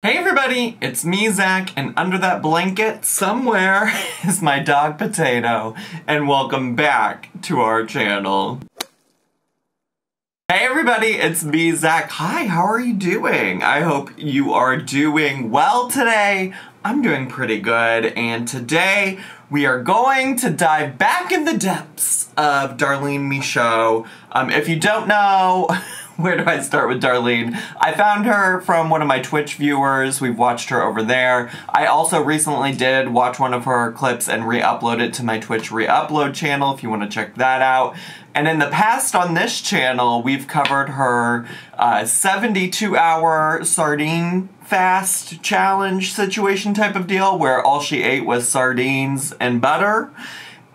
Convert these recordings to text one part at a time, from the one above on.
Hey everybody, it's me, Zach, and under that blanket somewhere is my dog Potato, and welcome back to our channel. Hey everybody, it's me, Zach. Hi, how are you doing? I hope you are doing well today. I'm doing pretty good, and today we are going to dive back in the depths of Darlene Michaud. Um, if you don't know, where do I start with Darlene? I found her from one of my Twitch viewers. We've watched her over there. I also recently did watch one of her clips and re-upload it to my Twitch re-upload channel if you want to check that out. And in the past on this channel, we've covered her 72-hour uh, sardine fast challenge situation type of deal where all she ate was sardines and butter.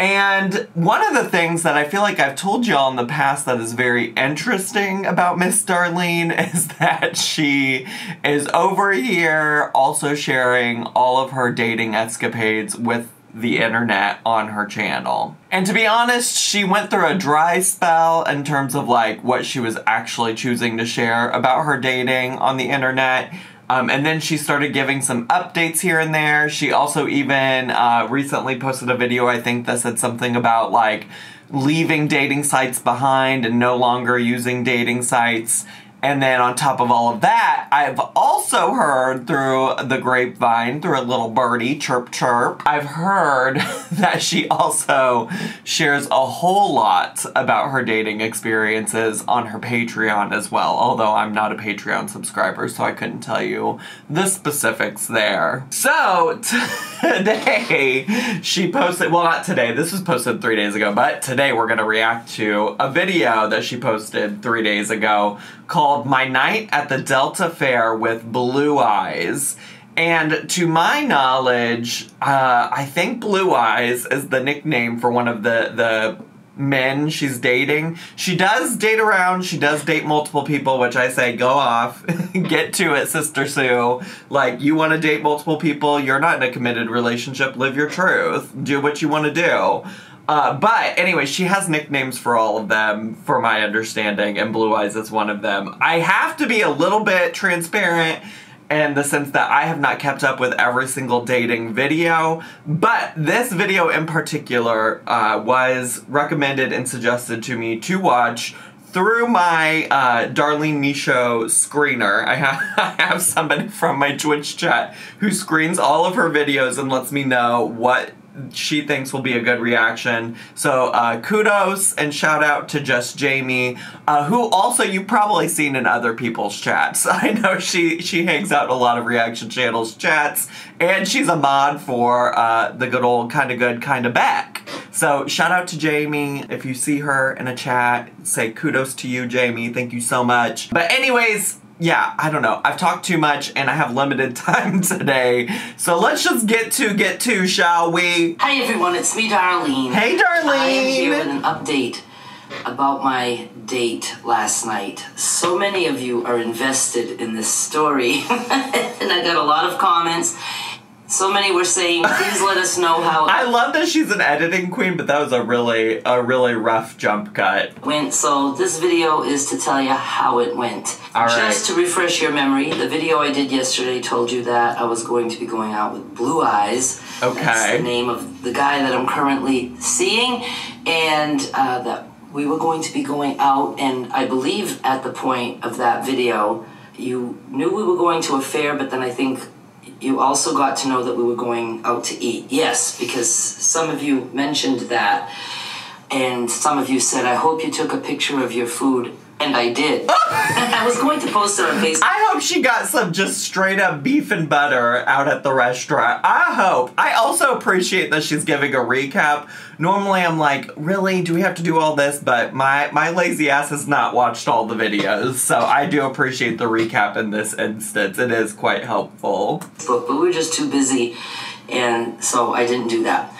And one of the things that I feel like I've told y'all in the past that is very interesting about Miss Darlene is that she is over here also sharing all of her dating escapades with the internet on her channel. And to be honest, she went through a dry spell in terms of like what she was actually choosing to share about her dating on the internet. Um, and then she started giving some updates here and there. She also even uh, recently posted a video, I think, that said something about like leaving dating sites behind and no longer using dating sites. And then on top of all of that, I've also heard through the grapevine, through a little birdie, chirp chirp, I've heard that she also shares a whole lot about her dating experiences on her Patreon as well. Although I'm not a Patreon subscriber, so I couldn't tell you the specifics there. So today, she posted, well, not today, this was posted three days ago, but today we're gonna react to a video that she posted three days ago called My Night at the Delta Fair with Blue Eyes. And to my knowledge, uh, I think Blue Eyes is the nickname for one of the, the men she's dating. She does date around, she does date multiple people, which I say go off. Get to it, Sister Sue. Like, you want to date multiple people, you're not in a committed relationship, live your truth. Do what you want to do. Uh, but anyway, she has nicknames for all of them, for my understanding, and Blue Eyes is one of them. I have to be a little bit transparent in the sense that I have not kept up with every single dating video, but this video in particular uh, was recommended and suggested to me to watch through my uh, Darlene Michaud screener. I have, I have somebody from my Twitch chat who screens all of her videos and lets me know what she thinks will be a good reaction. So uh, kudos and shout out to Just Jamie, uh, who also you've probably seen in other people's chats. I know she she hangs out in a lot of reaction channels chats, and she's a mod for uh, the good old kinda good kinda back. So shout out to Jamie. If you see her in a chat, say kudos to you, Jamie. Thank you so much. But anyways, yeah, I don't know. I've talked too much and I have limited time today. So let's just get to get to, shall we? Hi everyone, it's me, Darlene. Hey, Darlene. I am here with an update about my date last night. So many of you are invested in this story, and I got a lot of comments so many were saying, please let us know how. I love that she's an editing queen, but that was a really, a really rough jump cut. Went so this video is to tell you how it went. All Just right. to refresh your memory, the video I did yesterday told you that I was going to be going out with Blue Eyes. Okay. That's the name of the guy that I'm currently seeing, and uh, that we were going to be going out. And I believe at the point of that video, you knew we were going to a fair, but then I think you also got to know that we were going out to eat. Yes, because some of you mentioned that. And some of you said, I hope you took a picture of your food and I did. I was going to post it on Facebook. I hope she got some just straight up beef and butter out at the restaurant. I hope. I also appreciate that she's giving a recap. Normally I'm like, really? Do we have to do all this? But my, my lazy ass has not watched all the videos, so I do appreciate the recap in this instance. It is quite helpful. But we were just too busy, and so I didn't do that.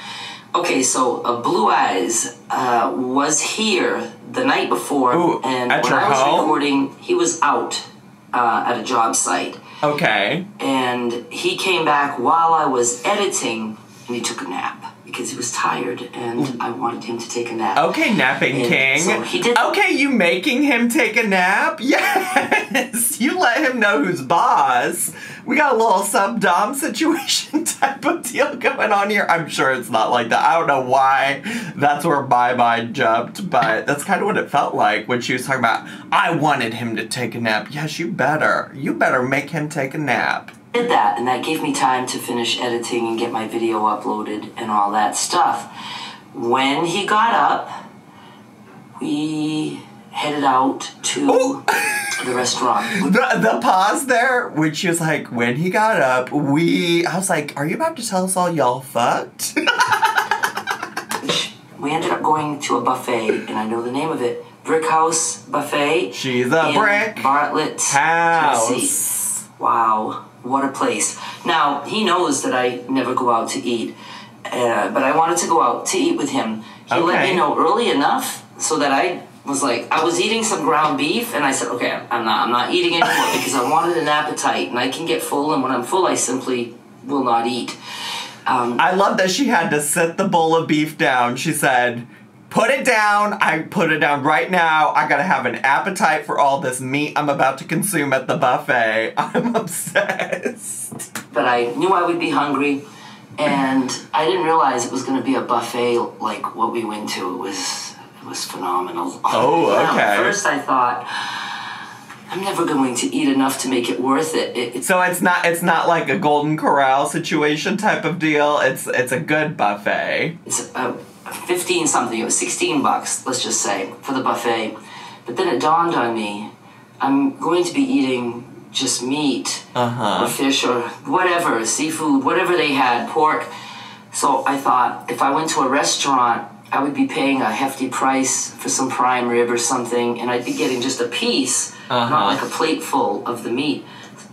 Okay, so uh, Blue Eyes uh, was here the night before, Ooh, and when I was home? recording, he was out uh, at a job site. Okay. And he came back while I was editing, and he took a nap because he was tired and I wanted him to take a nap. Okay, napping and king. So he did. Okay, you making him take a nap? Yes. you let him know who's boss. We got a little sub dom situation type of deal going on here. I'm sure it's not like that. I don't know why that's where my mind jumped, but that's kind of what it felt like when she was talking about. I wanted him to take a nap. Yes, you better. You better make him take a nap. Did that, and that gave me time to finish editing and get my video uploaded and all that stuff. When he got up, we headed out to oh! the restaurant. The, the pause there, when she was like, when he got up, we. I was like, are you about to tell us all y'all fucked? We ended up going to a buffet, and I know the name of it Brick House Buffet. She's a in brick Bartlett, Tennessee. House. Wow, what a place. Now, he knows that I never go out to eat, uh, but I wanted to go out to eat with him. He let me know early enough so that I was like, I was eating some ground beef, and I said, okay, I'm not, I'm not eating anymore because I wanted an appetite, and I can get full, and when I'm full, I simply will not eat. Um, I love that she had to set the bowl of beef down. She said, Put it down. I put it down right now. I gotta have an appetite for all this meat I'm about to consume at the buffet. I'm obsessed. but I knew I would be hungry, and I didn't realize it was going to be a buffet like what we went to. It was was phenomenal. Oh, okay. At first, I thought I'm never going to eat enough to make it worth it. it it's So it's not it's not like a golden corral situation type of deal. It's it's a good buffet. it's uh, 15 something. It was 16 bucks, let's just say, for the buffet. But then it dawned on me, I'm going to be eating just meat Uh-huh. or fish or whatever, seafood, whatever they had, pork. So I thought if I went to a restaurant, I would be paying a hefty price for some prime rib or something, and I'd be getting just a piece, Uh-huh. not like a plate full of the meat.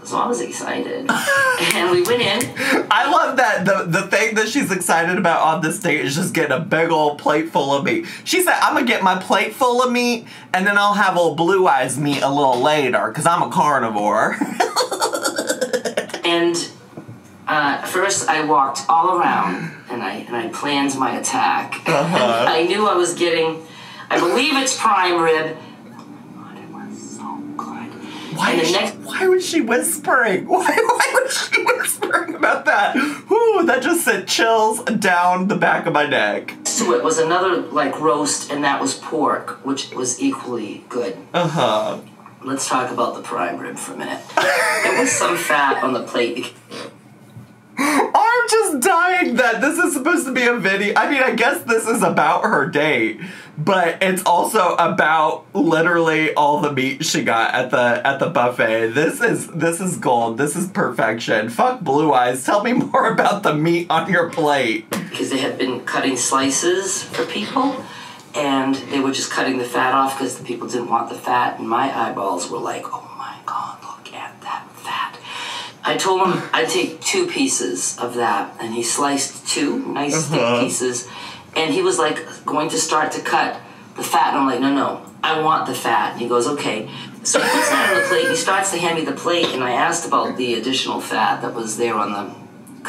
So I was excited. and we went in. I love that the the thing that she's excited about on this date is just getting a big old plate full of meat. She said, "I'm gonna get my plate full of meat, and then I'll have old blue eyes meat a little later, cause I'm a carnivore." And uh, first, I walked all around and I and I planned my attack. Uh-huh. I knew I was getting, I believe it's prime rib. My God, it was so good. why, and the she, next why was she whispering? Why why was she whispering about that? Whoo, that just sent chills down the back of my neck. to it was another like roast, and that was pork, which was equally good. Uh huh. Let's talk about the prime rib for a minute. there was some fat on the plate. I'm just dying that this is supposed to be a video. I mean, I guess this is about her date, but it's also about literally all the meat she got at the at the buffet. This is this is gold. This is perfection. Fuck blue eyes. Tell me more about the meat on your plate. because they had been cutting slices for people and they were just cutting the fat off because the people didn't want the fat and my eyeballs were like oh my god look at that fat i told him i'd take two pieces of that and he sliced two nice Uh-huh. thick pieces and he was like going to start to cut the fat. And i'm like no no i want the fat. And he goes okay. So he puts that on the plate he starts to hand me the plate and i asked about the additional fat that was there on the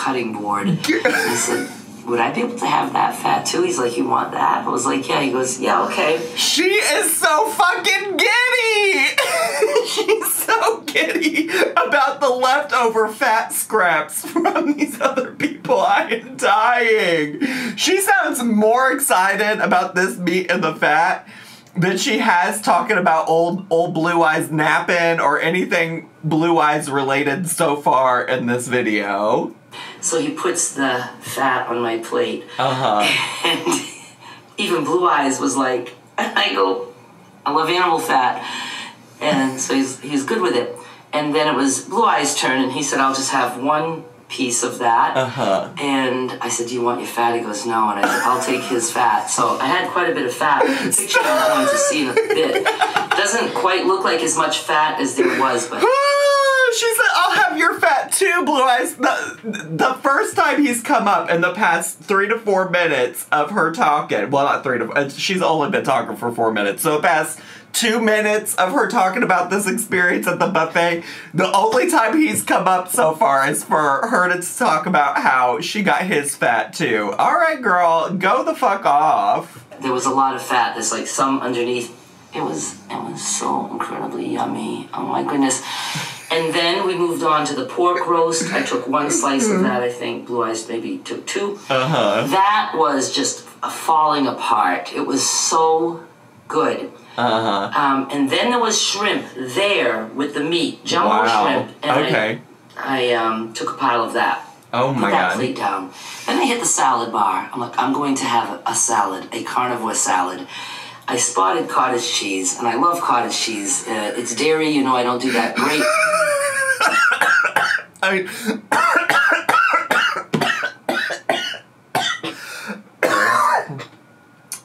cutting board. I said, would I be able to have that fat too? He's like, you want that? I was like, yeah. He goes, yeah, okay. She is so fucking giddy. She's so giddy about the leftover fat scraps from these other people. I am dying. She sounds more excited about this meat and the fat than she has talking about old old blue eyes napping or anything blue eyes related so far in this video. So he puts the fat on my plate, Uh huh. and even Blue Eyes was like, I go, I love animal fat, and so he's he's good with it. And then it was Blue Eyes' turn, and he said, I'll just have one piece of that. Uh huh. And I said, Do you want your fat? He goes, No. And I said, I'll take his fat. So I had quite a bit of fat. The picture I'm going to see in a bit doesn't quite look like as much fat as there was, but she said, I'll have your fat too, Blue Eyes. The, the first time he's come up in the past three to four minutes of her talking, well, not three to four, she's only been talking for four minutes. So, past two minutes of her talking about this experience at the buffet, the only time he's come up so far is for her to talk about how she got his fat too. All right, girl, go the fuck off. there was a lot of fat. There's like some underneath. It was it was so incredibly yummy. Oh my goodness. And then we moved on to the pork roast. I took one slice of that, I think. Blue Eyes maybe took two. Uh huh. That was just a falling apart. It was so good. Uh huh. Um, and then there was shrimp there with the meat, jumbo Wow. shrimp. And Okay. I, I um, took a pile of that. Oh my Put that god. plate down. Then I hit the salad bar. I'm like, I'm going to have a salad, a carnivore salad. I spotted cottage cheese, and I love cottage cheese. Uh, it's dairy, you know. I don't do that great. I mean,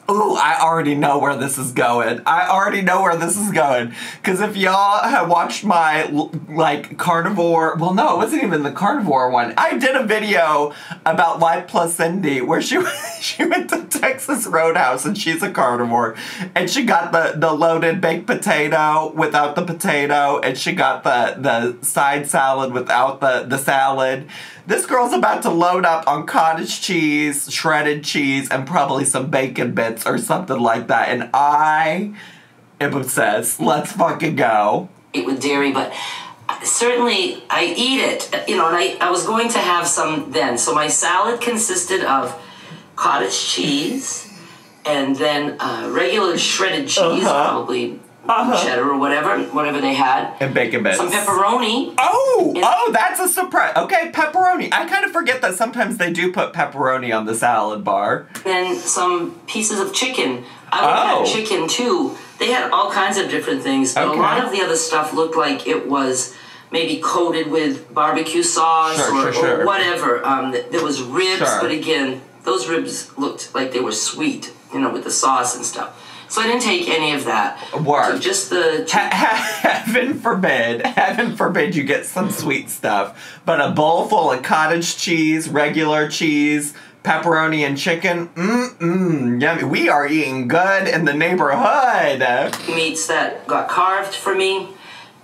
Ooh, I already know where this is going. I already know where this is going. Because if y'all have watched my, like, carnivore, well, no, it wasn't even the carnivore one. I did a video about Life Plus Cindy where she, she went to Texas Roadhouse and she's a carnivore. And she got the, the loaded baked potato without the potato. And she got the, the side salad without the, the salad. This girl's about to load up on cottage cheese, shredded cheese, and probably some bacon bits or something like that. And I am obsessed. Let's fucking go. It with dairy, but certainly I eat it. You know, and I, I was going to have some then. So my salad consisted of cottage cheese and then uh, regular shredded cheese, Uh-huh. probably Uh-huh. cheddar or whatever, whatever they had. And bacon bits. Some pepperoni. Oh, oh, that's a surprise. Okay, pepperoni. I kind of forget that sometimes they do put pepperoni on the salad bar. then some pieces of chicken. I would Oh. have chicken too. They had all kinds of different things, but Okay. a lot of the other stuff looked like it was maybe coated with barbecue sauce Sure, or, sure, sure. or whatever. Um, there was ribs, Sure. but again, those ribs looked like they were sweet, you know, with the sauce and stuff. So I didn't take any of that. Word. Took just the Ha- ha- heaven forbid, heaven forbid you get some sweet stuff, but a bowl full of cottage cheese, regular cheese, pepperoni, and chicken. Mmm, mmm, yummy. We are eating good in the neighborhood. meats that got carved for me,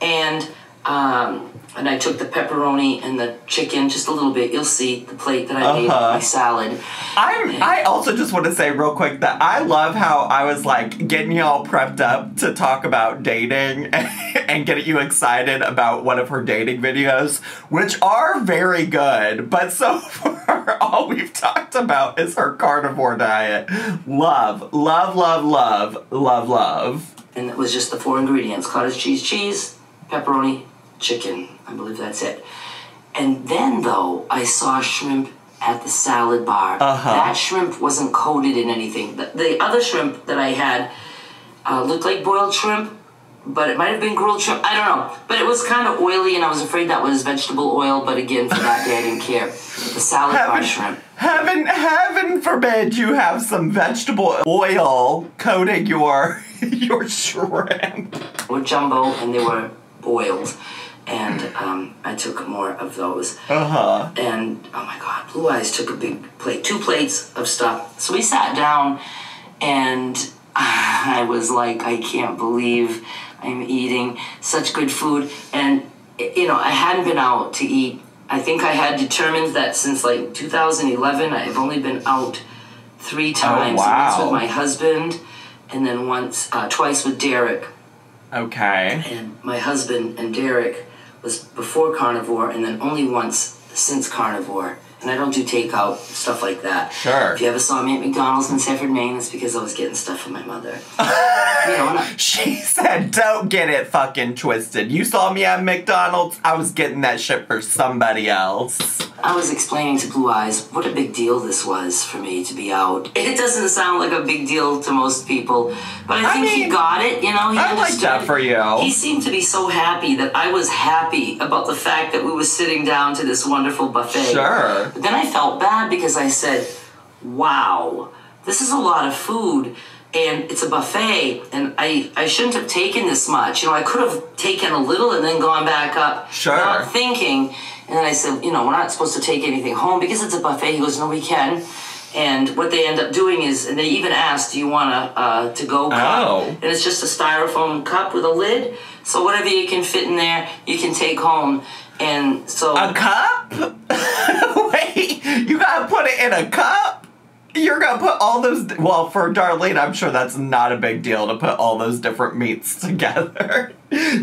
and um, and I took the pepperoni and the chicken just a little bit. You'll see the plate that I made Uh-huh. my salad. I'm. I also just want to say real quick that I love how I was like getting y'all prepped up to talk about dating and getting you excited about one of her dating videos, which are very good. But so far, all we've talked about is her carnivore diet. Love, love, love, love, love, love. and it was just the four ingredients cottage cheese cheese pepperoni chicken. I believe that's it. And then though i saw shrimp at the salad bar. Uh-huh. that shrimp wasn't coated in anything. The, the other shrimp that i had uh, looked like boiled shrimp but it might have been grilled shrimp. I don't know. But it was kind of oily and i was afraid that was vegetable oil but again for that day i didn't care. The salad bar Heaven, shrimp. heaven, heaven forbid you have some vegetable oil coating your your shrimp. were jumbo and they were boiled and um, i took more of those Uh huh. and oh my god blue eyes took a big plate two plates of stuff so we sat down and i was like i can't believe i'm eating such good food and you know i hadn't been out to eat i think i had determined that since like 2011 i've only been out three times wow. once with my husband and then once uh, twice with derek Okay. and my husband and Derek was before carnivore and then only once since carnivore. And I don't do takeout, stuff like that. Sure. If you ever saw me at McDonald's in Sanford, Maine, it's because I was getting stuff from my mother. you know, I- She said, don't get it fucking twisted. You saw me at McDonald's, I was getting that shit for somebody else. I was explaining to Blue Eyes what a big deal this was for me to be out. It doesn't sound like a big deal to most people, but I I think he got it, you know? He I like that for you. He seemed to be so happy that I was happy about the fact that we were sitting down to this wonderful buffet. Sure. But then I felt bad because I said, wow, this is a lot of food and it's a buffet and I, I shouldn't have taken this much. You know, I could have taken a little and then gone back up. Sure. Not thinking. And then I said, you know, we're not supposed to take anything home because it's a buffet. He goes, no, we can. And what they end up doing is, and they even asked, do you want a uh, to-go cup? Oh. And it's just a styrofoam cup with a lid. So whatever you can fit in there, you can take home. And so A cup? Wait, you gotta put it in a cup? You're gonna put all those. Well, for Darlene, I'm sure that's not a big deal to put all those different meats together.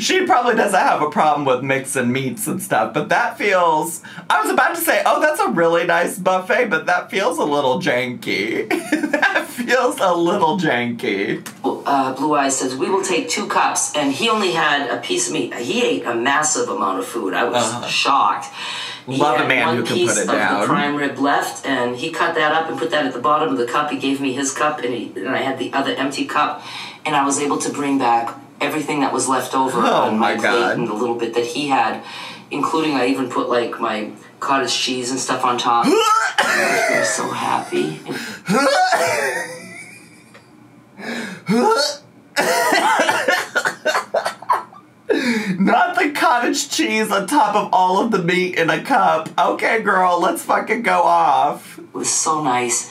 she probably doesn't have a problem with mixing meats and stuff, but that feels. I was about to say, oh, that's a really nice buffet, but that feels a little janky. that feels a little janky. Uh, Blue Eyes says, We will take two cups. And he only had a piece of meat. He ate a massive amount of food. I was Uh-huh. shocked. Love a man one who can piece put it of down. the prime rib left, and he cut that up and put that at the bottom of the cup. He gave me his cup, and, he, and I had the other empty cup, and I was able to bring back everything that was left over Oh on my my, God. plate and the little bit that he had, including I even put like my cottage cheese and stuff on top. I was so happy. Not the cottage cheese on top of all of the meat in a cup. Okay, girl, let's fucking go off. It was so nice.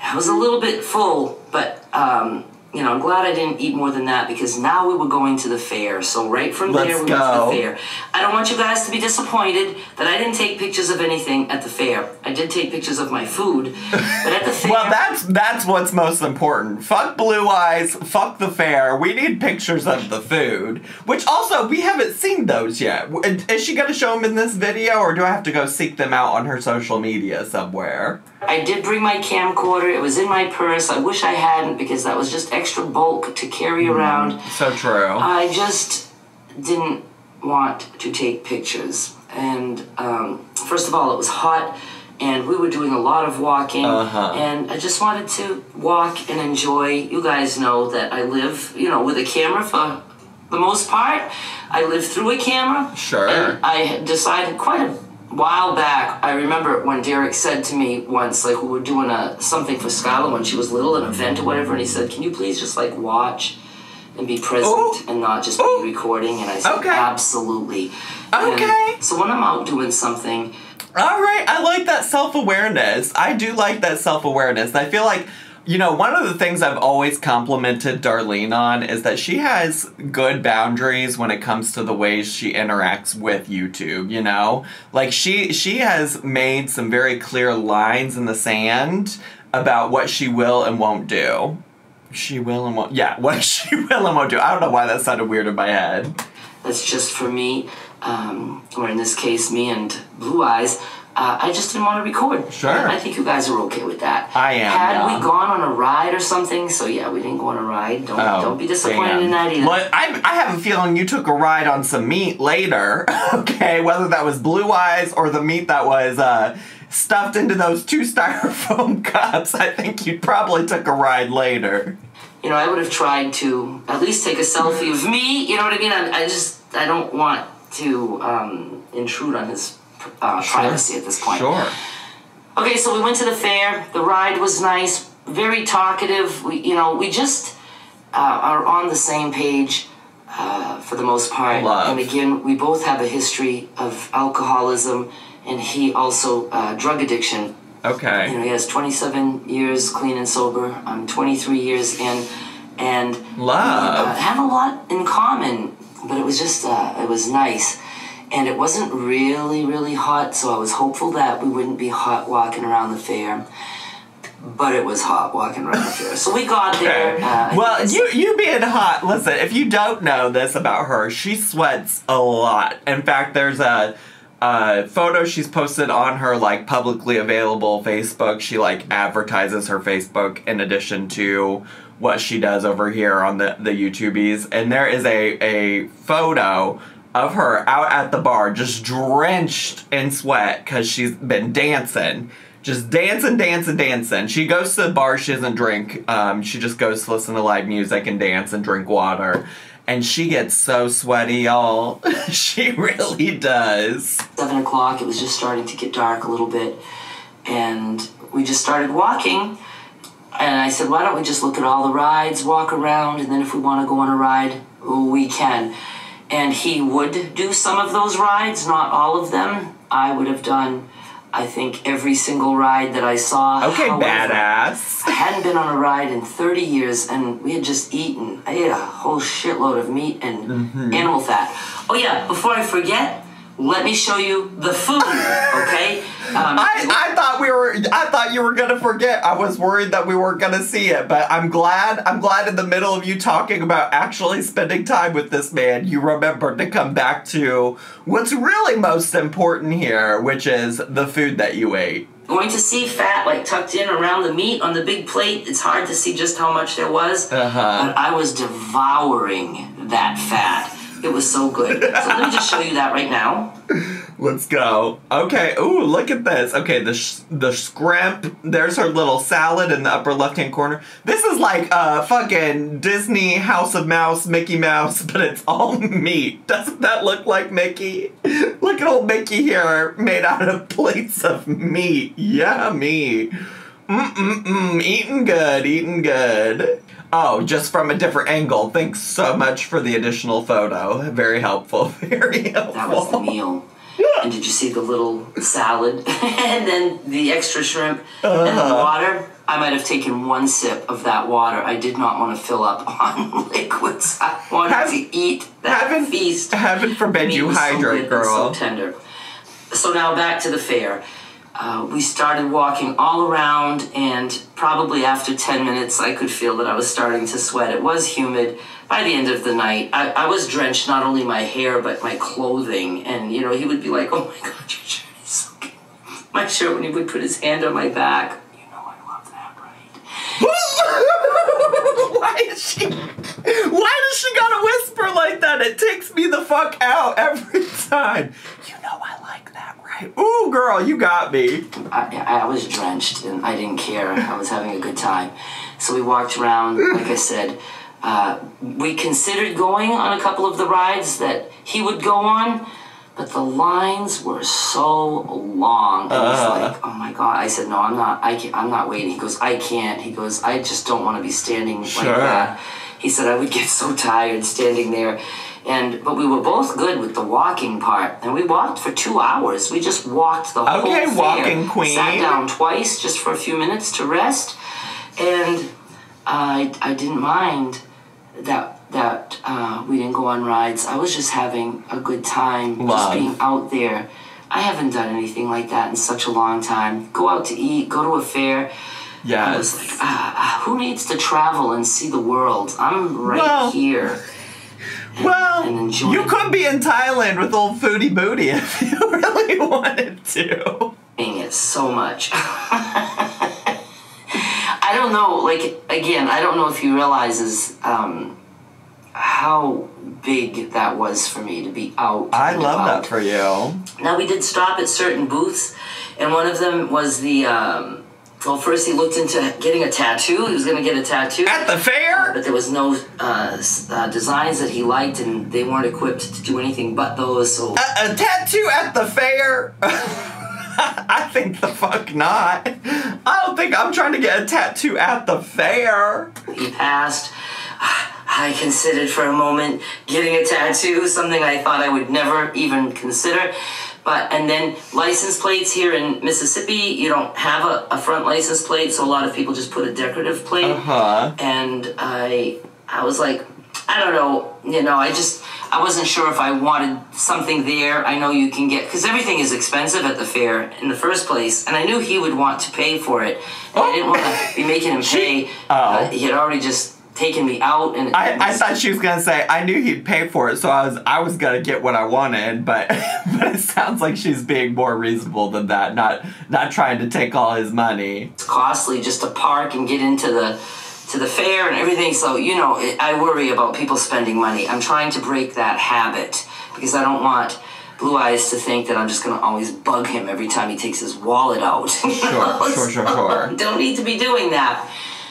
I was a little bit full, but um, you know, I'm glad I didn't eat more than that because now we were going to the fair. So right from Let's there, we go. went to the fair. I don't want you guys to be disappointed that I didn't take pictures of anything at the fair. I did take pictures of my food, but at the fair, Well, that's that's what's most important. Fuck blue eyes. Fuck the fair. We need pictures of the food. Which also we haven't seen those yet. Is she gonna show them in this video, or do I have to go seek them out on her social media somewhere? I did bring my camcorder. It was in my purse. I wish I hadn't because that was just extra bulk to carry around. So true. I just didn't want to take pictures. And um, first of all, it was hot, and we were doing a lot of walking. Uh-huh. And I just wanted to walk and enjoy. You guys know that I live, you know, with a camera for the most part. I live through a camera. Sure. And I decided quite a while back. I remember when Derek said to me once, like we were doing a something for Skylar when she was little, an event or whatever, and he said, "Can you please just like watch?" And be present Ooh. and not just Ooh. be oh. recording. And I said, Okay. absolutely. And Okay. so when I'm out doing something, All right, I like that self awareness. I do like that self awareness. I feel like, you know, one of the things I've always complimented Darlene on is that she has good boundaries when it comes to the ways she interacts with YouTube, you know? Like she she has made some very clear lines in the sand about what she will and won't do. She will and won't yeah, what she will and won't do. I don't know why that sounded weird in my head. that's just for me, um, or in this case, me and Blue Eyes. Uh, I just didn't want to record. Sure. I think you guys are okay with that. I am, Had yeah. we gone on a ride or something, so yeah, we didn't go on a ride. Don't Oh, don't be disappointed damn. in that either. Well, I, I have a feeling you took a ride on some meat later. okay, whether that was blue eyes or the meat that was uh, stuffed into those two styrofoam cups, I think you probably took a ride later. you know, I would have tried to at least take a selfie of me. You know what I mean? I, I just I don't want to um, intrude on his uh, privacy at this point. Sure. Okay, so we went to the fair. The ride was nice, very talkative. We, you know, we just uh, are on the same page uh, for the most part. Love. And again, we both have a history of alcoholism, and he also uh, drug addiction. Okay. You know, he has 27 years clean and sober. I'm 23 years in, and uh, Love. have a lot in common. But it was just, uh, it was nice, and it wasn't really, really hot. So I was hopeful that we wouldn't be hot walking around the fair. But it was hot walking around the fair. So we got there. Uh, well, you you being hot. Listen, if you don't know this about her, she sweats a lot. In fact, there's a, a photo she's posted on her like publicly available Facebook. She like advertises her Facebook in addition to what she does over here on the the YouTubies. And there is a a photo of her out at the bar, just drenched in sweat because she's been dancing just dancing, dancing, dancing. She goes to the bar, she doesn't drink. Um, she just goes to listen to live music and dance and drink water. And she gets so sweaty, y'all. she really does. seven o'clock. It was just starting to get dark a little bit, and we just started walking. And I said, "Why don't we just look at all the rides, walk around, and then if we want to go on a ride, we can." And he would do some of those rides, not all of them. I would have done, I think, every single ride that I saw. Okay, However, badass. I hadn't been on a ride in 30 years, and we had just eaten. I ate a whole shitload of meat and Mm-hmm. animal fat. Oh, yeah, before I forget, let me show you the food, okay? Um, I, I thought we were I thought you were gonna forget. I was worried that we weren't gonna see it, but I'm glad. I'm glad in the middle of you talking about actually spending time with this man, you remembered to come back to what's really most important here, which is the food that you ate. Going to see fat like tucked in around the meat on the big plate. It's hard to see just how much there was, Uh-huh. but I was devouring that fat. It was so good. So let me just show you that right now. Let's go. Okay. Ooh, look at this. Okay, the sh- the scrimp. There's her little salad in the upper left hand corner. This is like a fucking Disney House of Mouse, Mickey Mouse, but it's all meat. Doesn't that look like Mickey? Look at old Mickey here, made out of plates of meat. Yummy. Mm mm mm. Eating good. Eating good. Oh, just from a different angle. Thanks so much for the additional photo. Very helpful. Very helpful. That was the meal. Yeah. And did you see the little salad? and then the extra shrimp and the uh-huh. water? I might have taken one sip of that water. I did not want to fill up on liquids. I wanted Have- to eat that heaven, feast. Heaven forbid you was so hydrate, girl. So tender. So now back to the fair. Uh, we started walking all around, and probably after 10 minutes, I could feel that I was starting to sweat. It was humid. By the end of the night, I, I was drenched not only my hair, but my clothing. And, you know, he would be like, oh my God, your shirt is soaking. My shirt, when he would put his hand on my back. You know, I love that, right? why is she? Why does she gotta whisper like that? It takes me the fuck out every time. You know I like that, right? Ooh, girl, you got me. I, I was drenched and I didn't care. I was having a good time. So we walked around, like I said. Uh, we considered going on a couple of the rides that he would go on, but the lines were so long. And he's Uh. like, "Oh my god!" I said, "No, I'm not. I can't, I'm not waiting." He goes, "I can't." He goes, "I just don't want to be standing Sure. like that." He said, "I would get so tired standing there." And but we were both good with the walking part, and we walked for two hours. We just walked the whole Okay, fair. walking queen. Sat down twice just for a few minutes to rest, and I I didn't mind that that uh, we didn't go on rides. I was just having a good time, Love. just being out there. I haven't done anything like that in such a long time. Go out to eat, go to a fair. Yeah. I was like, Yes. ah, who needs to travel and see the world? I'm right Well, here. and Well, enjoy you could be in Thailand with old Foodie Beauty if you really wanted to. Dang it so much. I don't know, like, again, I don't know if he realizes um, how big that was for me to be out. I love about. that for you. Now, we did stop at certain booths, and one of them was the. Um, well, first he looked into getting a tattoo. He was going to get a tattoo. At the fair? but there was no uh, uh, designs that he liked, and they weren't equipped to do anything but those. So A, a tattoo at the fair? I think the fuck not. I don't think I'm trying to get a tattoo at the fair. he passed. I considered for a moment getting a tattoo, something I thought I would never even consider. But and then license plates here in Mississippi, you don't have a, a front license plate, so a lot of people just put a decorative plate. Uh-huh. And I I was like, I don't know, you know, I just I wasn't sure if I wanted something there. I know you can get because everything is expensive at the fair in the first place, and I knew he would want to pay for it. And I didn't want to be making him pay. Oh. Uh, he had already just taken me out, and I, I thought she was gonna say I knew he'd pay for it, so I was I was gonna get what I wanted, but but it sounds like she's being more reasonable than that, not not trying to take all his money. it's costly just to park and get into the to the fair and everything. So you know, I worry about people spending money. I'm trying to break that habit because I don't want. Blue Eyes to think that I'm just gonna always bug him every time he takes his wallet out. Sure, sure, sure, sure. Don't need to be doing that.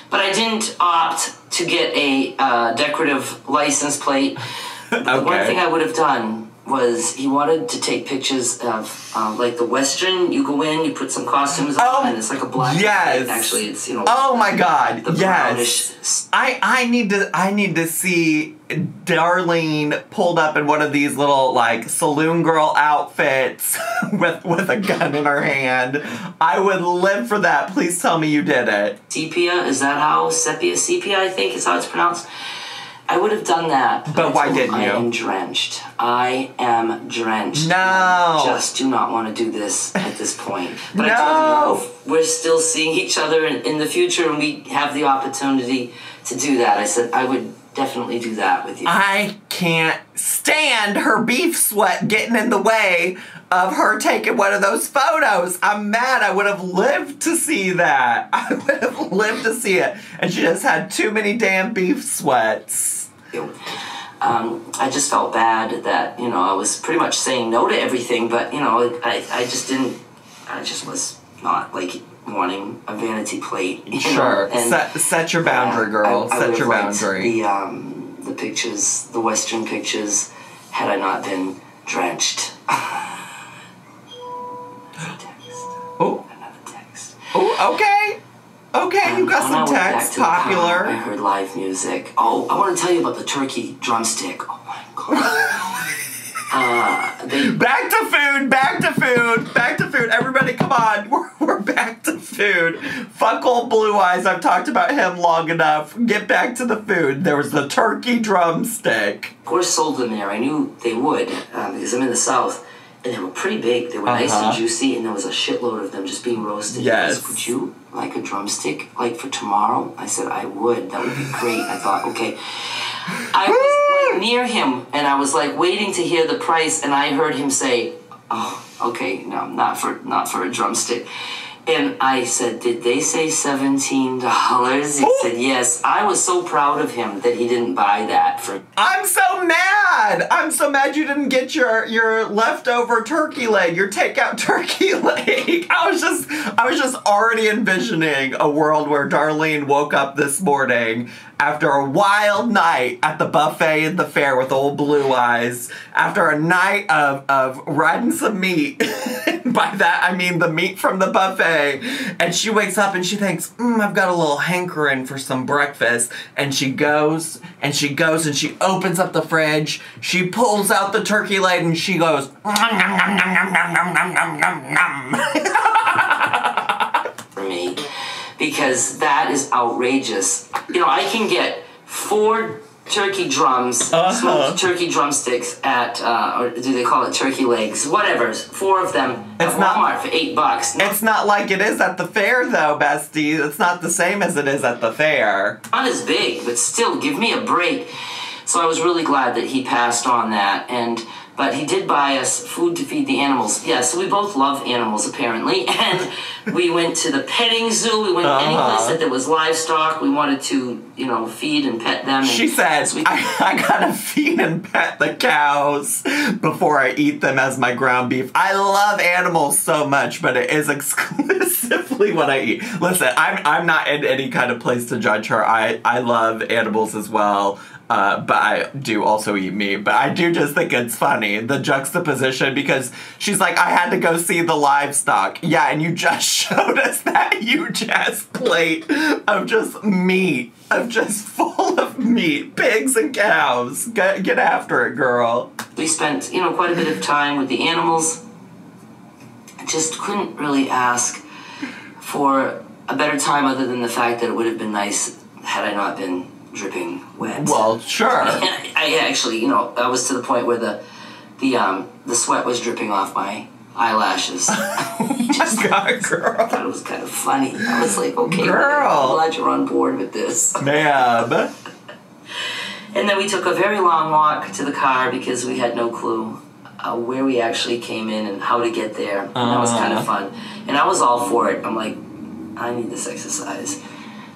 But I didn't opt to get a uh, decorative license plate. The one thing I would have done was he wanted to take pictures of uh, like the Western. You go in, you put some costumes Oh, on, and it's like a black. yes. Actually, it's you know. Oh my god, the yes. brownish. I I need to I need to see Darlene pulled up in one of these little like saloon girl outfits with with a gun in her hand. I would live for that. Please tell me you did it. sepia is that how sepia sepia I think is how it's pronounced. I would have done that. But I why didn't I you? am drenched. I am drenched. No. I just do not want to do this at this point. But I No. told him, no, if we're still seeing each other in, in the future and we have the opportunity to do that. I said, I would definitely do that with you. I can't stand her beef sweat getting in the way of her taking one of those photos. I'm mad. I would have lived to see that. I would have lived to see it. And she just had too many damn beef sweats. um, I just felt bad that you know I was pretty much saying no to everything, but you know I, I just didn't. I just was not like wanting a vanity plate. You Sure. Know? And, set, set your boundary, girl. I, I set your boundary. The um, the pictures, the Western pictures, had I not been drenched. Oh, Another text. oh, okay. Okay, you got some text. Popular. I heard live music. Oh, I want to tell you about the turkey drumstick. Oh my god. uh, they Back to food, back to food, back to food. Everybody, come on. We're, we're back to food. Fuck old Blue Eyes. I've talked about him long enough. Get back to the food. There was the turkey drumstick. of course sold them there. I knew they would um, because I'm in the south, and they were pretty big. They were nice Uh-huh. and juicy, and there was a shitload of them just being roasted. Yes. goes, Would you like a drumstick, like for tomorrow? I said I would. That would be great. I thought, okay. I was near him, and I was like waiting to hear the price, and I heard him say, "Oh, okay, no, not for not for a drumstick." And I said, "Did they say seventeen dollars?" He oh. said, "Yes." I was so proud of him that he didn't buy that for I'm so mad. I'm so mad you didn't get your your leftover turkey leg, your takeout turkey leg. I was just I was just already envisioning a world where Darlene woke up this morning after a wild night at the buffet at the fair with old blue eyes, after a night of of riding some meat. By that I mean the meat from the buffet. And she wakes up and she thinks, mm, I've got a little hankering for some breakfast. And she goes and she goes and she opens up the fridge. She pulls out the turkey leg and she goes, "Nom, nom, nom, nom, nom, nom, nom, nom, nom, nom." me because that is outrageous. You know, I can get four turkey drums, Uh-huh. smoked turkey drumsticks at, uh, or do they call it turkey legs? Whatever, four of them It's at not- Walmart for eight bucks. Not, It's not like it is at the fair though, bestie. It's not the same as it is at the fair. not as big, but still, give me a break. So I was really glad that he passed on that, and but he did buy us food to feed the animals. Yeah, so we both love animals apparently, and we went to the petting zoo. We went to any Uh-huh. place that there was livestock. We wanted to, you know, feed and pet them. And She said, so we- I, I gotta feed and pet the cows before I eat them as my ground beef. I love animals so much, but it is exclusively what I eat. Listen, I'm, I'm not in any kind of place to judge her. I, I love animals as well. Uh, but I do also eat meat. But I do just think it's funny the juxtaposition because she's like, I had to go see the livestock. Yeah, and you just showed us that huge ass plate of just meat, of just full of meat, pigs and cows. Get, get after it, girl. we spent you know quite a bit of time with the animals just couldn't really ask for a better time other than the fact that it would have been nice had I not been dripping wet. Well, sure. And I, I actually, you know, I was to the point where the the um the sweat was dripping off my eyelashes. I just God, girl. I thought it was kind of funny. I was like, okay, Girl. I'm glad you're on board with this. Ma'am. And then we took a very long walk to the car because we had no clue uh, where we actually came in and how to get there. And that was kind of fun. And I was all for it. I'm like, I need this exercise.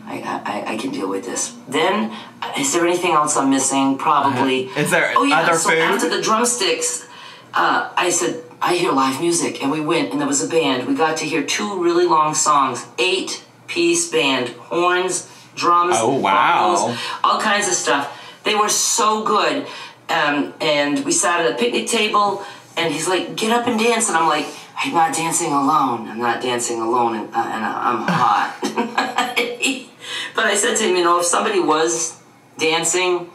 I, I, I can deal with this. Then, uh, is there anything else I'm missing? Probably. Is there oh, yeah, other so food? after the drumsticks, uh, I said, I hear live music. And we went, and there was a band. We got to hear two really long songs. Eight piece band. Horns, drums, Oh, wow. bongos, all kinds of stuff. They were so good. Um, and we sat at a picnic table, and he's like, "Get up and dance," and I'm like, "I'm not dancing alone. I'm not dancing alone, and, uh, and I'm hot." but I said to him, "You know, if somebody was dancing."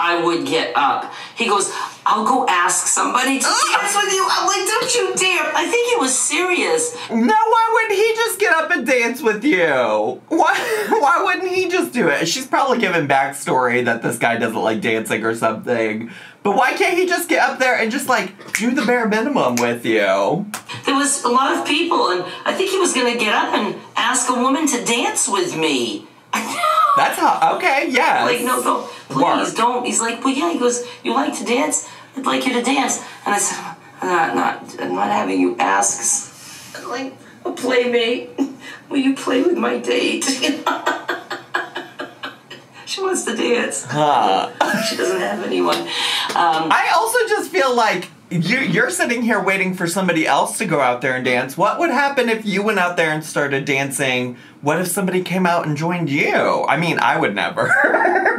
I would get up. He goes, I'll go ask somebody to dance with you. I'm like, don't you dare. I think he was serious. No, why wouldn't he just get up and dance with you? Why why wouldn't he just do it? She's probably giving backstory that this guy doesn't like dancing or something. But why can't he just get up there and just like do the bare minimum with you? There was a lot of people, and I think he was going to get up and ask a woman to dance with me. That's how. Okay, yeah. Like, no, no, please don't. He's like, well, yeah. He goes, you like to dance? I'd like you to dance. And I said, I'm not, not, I'm not having you ask. I'm like, a playmate. Will you play with my date? she wants to dance. Huh. She doesn't have anyone. Um, I also just feel like you, you're sitting here waiting for somebody else to go out there and dance. What would happen if you went out there and started dancing? What if somebody came out and joined you? I mean, I would never,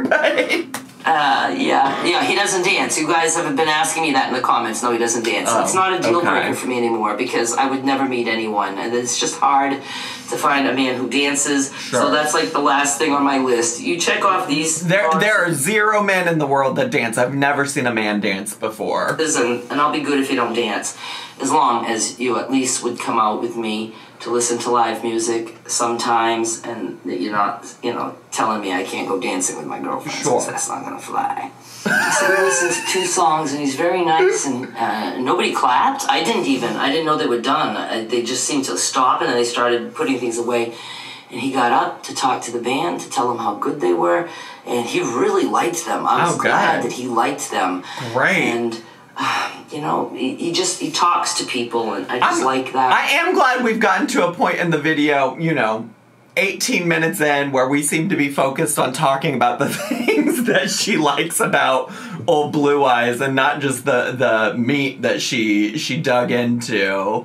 but Uh, yeah, yeah, he doesn't dance. You guys haven't been asking me that in the comments. No, he doesn't dance. Oh, it's not a deal okay. breaker for me anymore because I would never meet anyone, and it's just hard to find a man who dances. Sure. So that's like the last thing on my list. You check off these. there there are zero men in the world that dance. I've never seen a man dance before. and, and I'll be good if you don't dance, as long as you at least would come out with me to listen to live music sometimes, and that you're not, you know, telling me I can't go dancing with my girlfriend. Sure. That's not gonna fly. So we listened to two songs, and he's very nice, and uh, nobody clapped. I didn't even. I didn't know they were done. Uh, they just seemed to stop, and then they started putting things away. And he got up to talk to the band to tell them how good they were, and he really liked them. I was Oh, glad that he liked them. Great. And you know, he, he just he talks to people, and I just I'm- like that. I am glad we've gotten to a point in the video, you know, 18 minutes in, where we seem to be focused on talking about the things that she likes about old blue eyes and not just the the meat that she she dug into.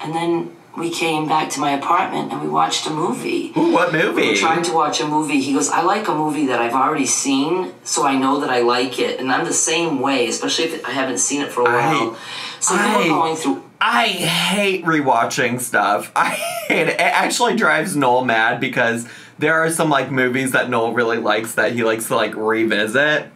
and then we came back to my apartment and we watched a movie. Ooh, what movie? We were trying to watch a movie. He goes, I like a movie that I've already seen, so I know that I like it. And I'm the same way, especially if I haven't seen it for a while. so we I- were going through. I hate rewatching stuff. I hate it. It actually drives Noel mad because there are some like movies that Noel really likes that he likes to like revisit.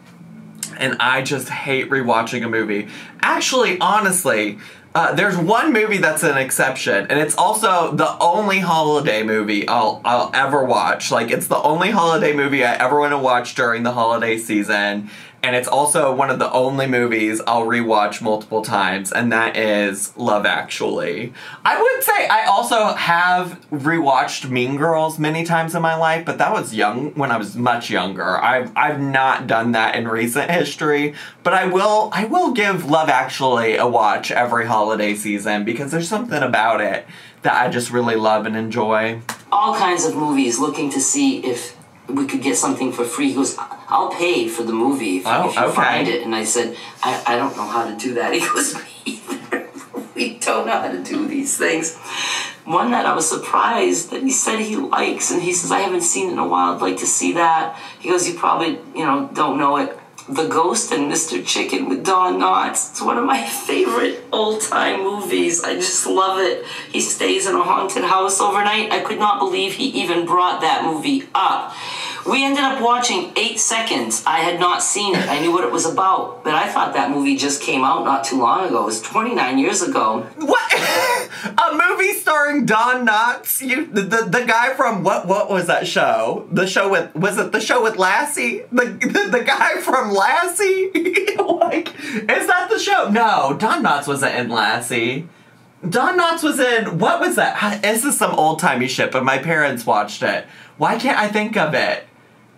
And I just hate rewatching a movie. Actually, honestly, uh, there's one movie that's an exception, and it's also the only holiday movie I'll I'll ever watch. Like it's the only holiday movie I ever want to watch during the holiday season, and it's also one of the only movies I'll rewatch multiple times, and that is Love Actually. I would say I also have rewatched Mean Girls many times in my life, but that was young when I was much younger. I've I've not done that in recent history, but I will I will give Love Actually a watch every holiday season because there's something about it that I just really love and enjoy. all kinds of movies looking to see if we could get something for free. He goes, I'll pay for the movie if, Oh, if you oh, okay. find it. And I said, I, I don't know how to do that. He goes, me either. we don't know how to do these things. One that I was surprised that he said he likes, and he says, I haven't seen it in a while. I'd like to see that. He goes, you probably, you know, don't know it. The Ghost and Mr. Chicken with Don Knotts. It's one of my favorite old time movies. I just love it. He stays in a haunted house overnight. I could not believe he even brought that movie up. We ended up watching eight seconds. I had not seen it. I knew what it was about, but I thought that movie just came out not too long ago. It was 29 years ago. What? a movie starring Don Knotts? You the, the the guy from what what was that show? The show with was it the show with Lassie? The the, the guy from Lassie? like is that the show? No, Don Knotts wasn't in Lassie. Don Knotts was in what was that? This is some old timey shit, but my parents watched it. Why can't I think of it?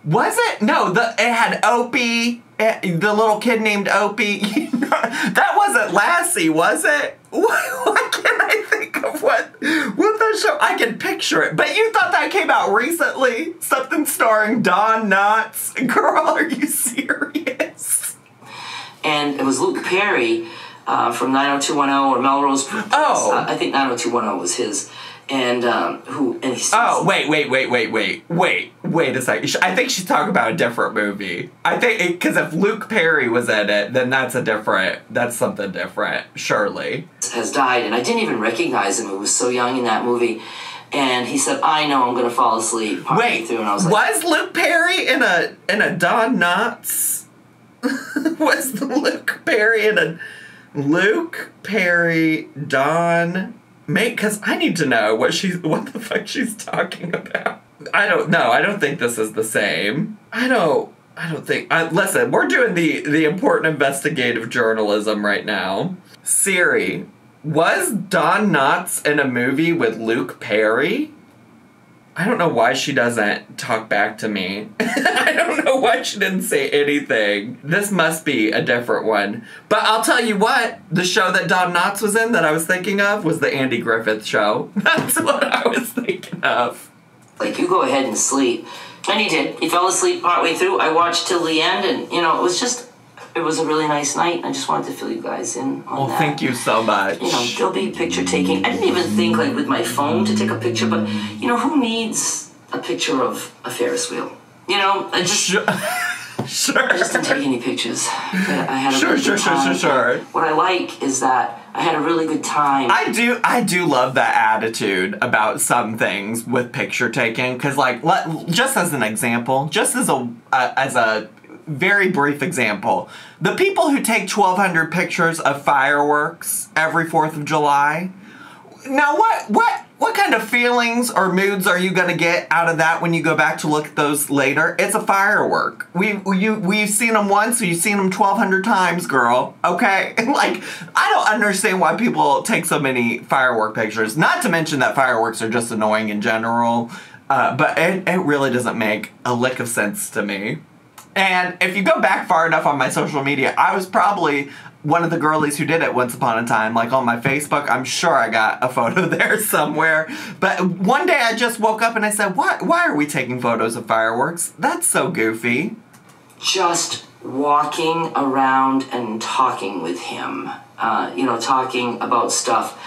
Was it? No, the it had Opie, eh, the little kid named Opie. that wasn't Lassie, was it? Why, why can't I think of what what the show? I can picture it, but you thought that came out recently? Something starring Don Knotts. Girl, are you serious? and it was Luke Perry uh, from 90210 or Melrose. Place. Oh. Uh, I think 90210 was his, and um, who and he. Oh wait, wait, wait, wait, wait, wait, wait a second. I think she's talking about a different movie. I think because if Luke Perry was in it, then that's a different. That's something different, surely. has died, and I didn't even recognize him. He was so young in that movie. And he said, "I know I'm going to fall asleep." Wait, through, and I was like, was Luke Perry in a in a Don Knotts? was Luke Perry in a Luke Perry Don Mate, because I need to know what she's what the fuck she's talking about. I don't know. I don't think this is the same. I don't. I don't think. I, listen, we're doing the the important investigative journalism right now. Siri, was Don Knotts in a movie with Luke Perry? I don't know why she doesn't talk back to me. I don't know why she didn't say anything. This must be a different one. But I'll tell you what, the show that Don Knotts was in that I was thinking of was the Andy Griffith show. That's what I was thinking of. Like, you go ahead and sleep. And he did. He fell asleep partway through. I watched till the end, and, you know, it was just, it was a really nice night. I just wanted to fill you guys in on Well, that. thank you so much. You know, there'll be picture taking. I didn't even think, like, with my phone to take a picture, but, you know, who needs a picture of a Ferris wheel? You know, I just. Sure. sure. I just didn't take any pictures. But I had a Sure, really sure, good sure, sure, sure. What I like is that I had a really good time. I do I do love that attitude about some things with picture taking cuz like let, just as an example, just as a uh, as a very brief example, the people who take 1200 pictures of fireworks every 4th of July, now what what what kind of feelings or moods are you gonna get out of that when you go back to look at those later? It's a firework. We you we've seen them once, you've seen them twelve hundred times, girl. Okay, like I don't understand why people take so many firework pictures. Not to mention that fireworks are just annoying in general. Uh, but it, it really doesn't make a lick of sense to me. And if you go back far enough on my social media, I was probably one of the girlies who did it once upon a time. Like on my Facebook, I'm sure I got a photo there somewhere. But one day I just woke up and I said, "Why? Why are we taking photos of fireworks? That's so goofy." just walking around and talking with him. Uh, you know, talking about stuff.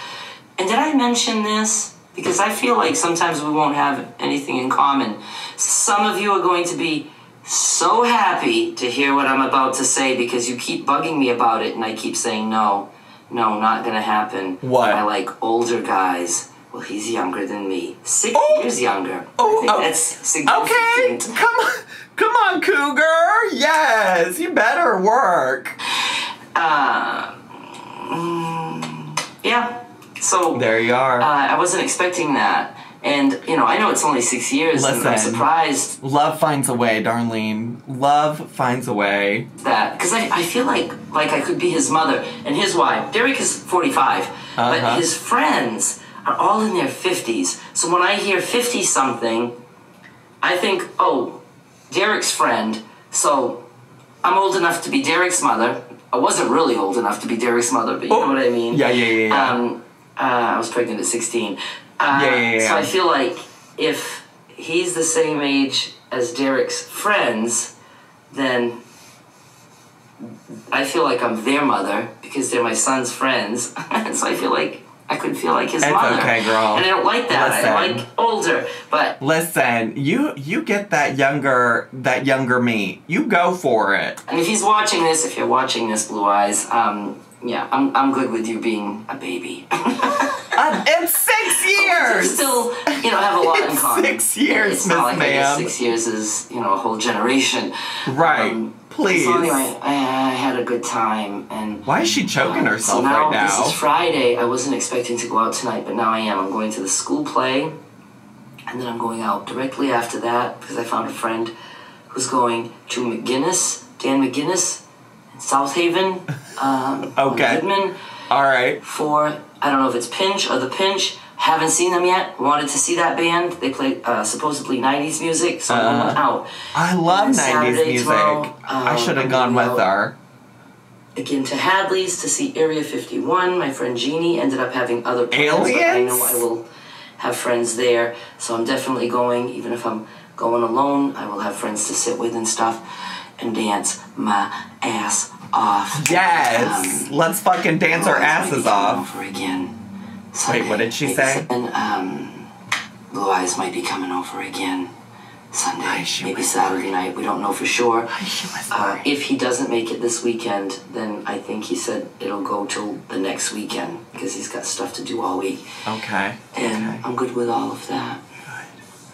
And did I mention this? Because I feel like sometimes we won't have anything in common. Some of you are going to be so happy to hear what I'm about to say because you keep bugging me about it, and I keep saying no, no, not gonna happen. What? I like older guys. Well, he's younger than me, six Oh. years younger. Oh, I think oh. that's significant. Okay, come on, come on, Cougar. Yes, you better work. Uh, mm, yeah. So There you are. uh, I wasn't expecting that, and you know, I know it's only six years, and I'm surprised Love finds a way, Darlene. Love finds a way. that because I, I feel like like I could be his mother and his wife. Derek is 45, Uh-huh. but his friends are all in their 50s. So when I hear 50 something, I think, oh, Derek's friend. So I'm old enough to be Derek's mother. I wasn't really old enough to be Derek's mother, but you know what I mean. Yeah, yeah, yeah, yeah. Um, uh, I was pregnant at 16. Uh, Yeah, yeah, yeah. So I feel like if he's the same age as Derek's friends, then I feel like I'm their mother because they're my son's friends. so I feel like I could feel like his It's mother. okay, girl. And I don't like that. I like older. But Listen, you you get that younger that younger me. You go for it. and if he's watching this, if you're watching this, Blue Eyes, um, yeah, I'm, I'm good with you being a baby. Uh, it's six we years. still, you know, have a lot in common. six years, It's not like Ma'am. six years is, you know, a whole generation. Right. Um, Please. So anyway, I, I had a good time, and Why is she choking uh, herself so now, right now? This is Friday. I wasn't expecting to go out tonight, but now I am. I'm going to the school play, and then I'm going out directly after that because I found a friend who's going to McGinnis, Dan McGinnis, in South Haven, um, Okay. Goodman All right. for I don't know if it's Pinch or the Pinch. Haven't seen them yet. Wanted to see that band. They play uh, supposedly '90s music, so Uh, out. I love 90s Saturday, music. tomorrow, I um, should have gone with her. Again to Hadley's to see Area 51. My friend Jeannie ended up having other plans, but I know I will have friends there, so I'm definitely going. Even if I'm going alone, I will have friends to sit with and stuff, and dance my ass off. Yes. Let's fucking dance our Blue Eyes might be asses off. Over again. Wait, what did she say? And um, Blue Eyes might be coming over again Sunday, maybe? Saturday night. We don't know for sure. Uh, if he doesn't make it this weekend, then I think he said it'll go till the next weekend because he's got stuff to do all week. Okay. And Okay. I'm good with all of that.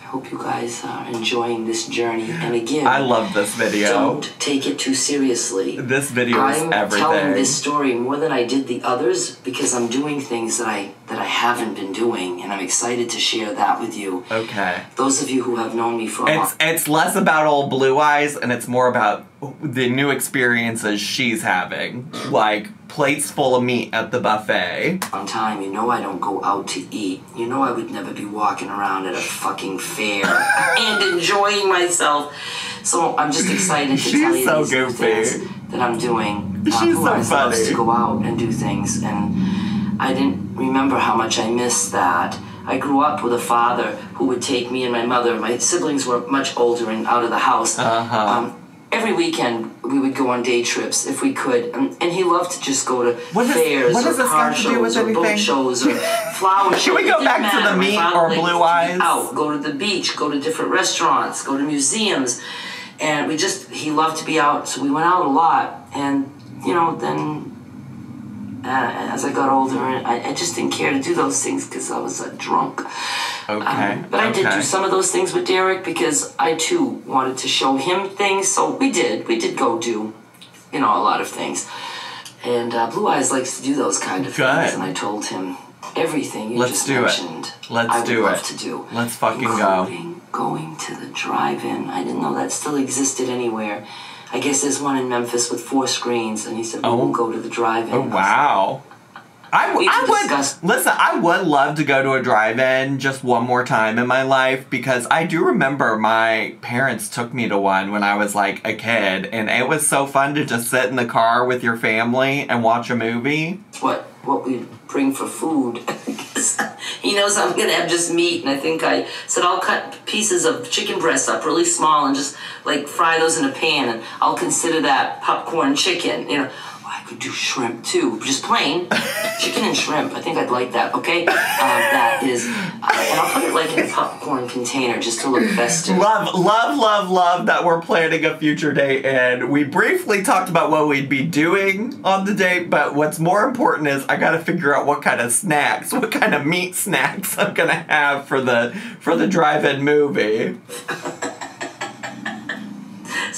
Hope you guys are enjoying this journey. And again, I love this video. don't take it too seriously. This video is everything. I'm telling this story more than I did the others because I'm doing things that I that I haven't been doing, and I'm excited to share that with you. Okay. Those of you who have known me for a It's it's less about old blue eyes and it's more about the new experiences she's having. Like plates full of meat at the buffet. long time, you know I don't go out to eat. You know I would never be walking around at a fucking fair and enjoying myself. So I'm just excited to She's tell you so these goofy. things that I'm doing. She's so funny. to go out and do things, and I didn't remember how much I missed that. I grew up with a father who would take me and my mother. My siblings were much older and out of the house. Uh-huh. Um, every weekend we would go on day trips if we could, and, and he loved to just go to What is- fairs what or car got to do shows or anything? boat shows or flower shows. Should we go back to the matter. Meat or Blue Eyes? Out, go to the beach, go to different restaurants, go to museums, and we just he loved to be out, so we went out a lot. And you know, then uh, as I got older, I, I just didn't care to do those things because I was a drunk. Okay. Um, but I did do some of those things with Derek because I too wanted to show him things. So we did. We did go do, you know, a lot of things. And uh, Blue Eyes likes to do those kind of Good. things. And I told him everything you Let's just do it. Let's I would do love it. to do. Let's fucking go. Going to the drive-in. I didn't know that still existed anywhere. I guess there's one in Memphis with four screens, and he said we Oh. will go to the drive-in. Oh wow. I, w- I would discussed- listen. I would love to go to a drive-in just one more time in my life because I do remember my parents took me to one when I was like a kid, and it was so fun to just sit in the car with your family and watch a movie. what what we bring for food. he knows I'm gonna have just meat, and I think I said I'll cut pieces of chicken breasts up really small and just like fry those in a pan, and I'll consider that popcorn chicken. You know, could do shrimp too, just plain chicken and shrimp. I think I'd like that. Okay, uh, that is, uh, and I'll put it like in a popcorn container just to look festive. Love, love, love, love that we're planning a future date, and we briefly talked about what we'd be doing on the date. But what's more important is I got to figure out what kind of snacks, what kind of meat snacks I'm gonna have for the for the drive-in movie.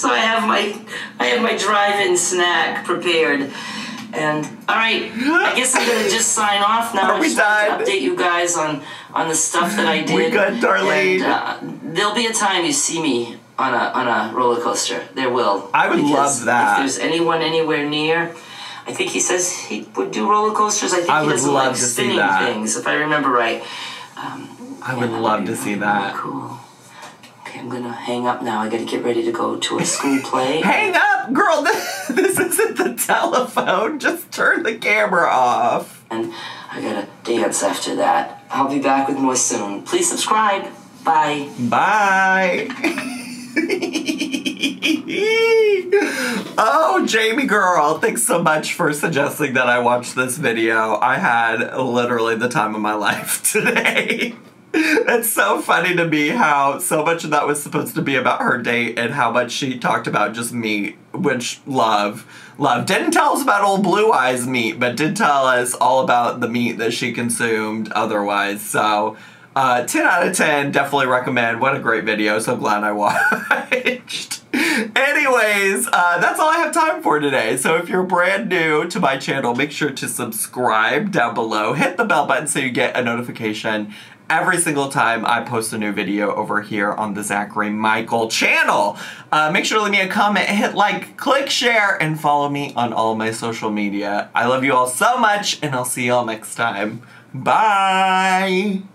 So I have my I have my drive-in snack prepared. And all right, I guess I'm gonna just sign off now. Are I just to update you guys on on the stuff that I did. We good, Darlene? And, uh, there'll be a time you see me on a on a roller coaster. There will. I would love that. If there's anyone anywhere near, I think he says he would do roller coasters. I think I he would doesn't like spinning things, if I remember right. I would love to see that. Cool. Okay, I'm gonna hang up now. I gotta get ready to go to a school play. Hang up, girl. This, this isn't the telephone. Just turn the camera off. and I gotta dance after that. I'll be back with more soon. Please subscribe. Bye. Bye. oh, Jamie girl, thanks so much for suggesting that I watch this video. I had literally the time of my life today. It's so funny to me how so much of that was supposed to be about her date and how much she talked about just meat, which love, love. Didn't tell us about old Blue Eyes meat, but did tell us all about the meat that she consumed otherwise. So, uh, 10 out of 10, definitely recommend. What a great video. So glad I watched. Anyways, uh, that's all I have time for today. So if you're brand new to my channel, make sure to subscribe down below. Hit the bell button so you get a notification every single time I post a new video over here on the Zachary Michael channel. Uh, make sure to leave me a comment, hit like, click share, and follow me on all my social media. I love you all so much, and I'll see y'all next time. Bye!